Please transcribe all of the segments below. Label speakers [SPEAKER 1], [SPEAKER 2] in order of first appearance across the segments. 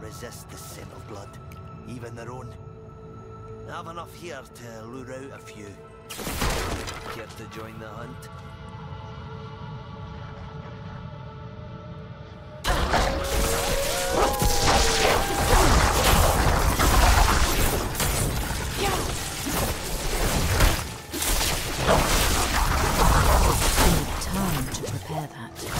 [SPEAKER 1] resist the scent of blood, even their own. I have enough here to lure out a few. Care to join the hunt?
[SPEAKER 2] Need time to prepare that.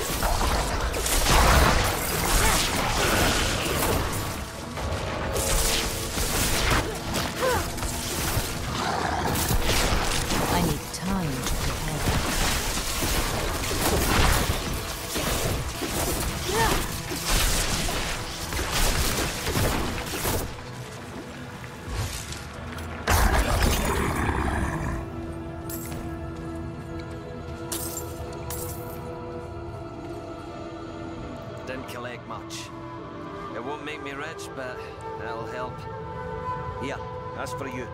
[SPEAKER 1] Didn't collect much. It won't make me rich, but it'll help. Here, that's for you.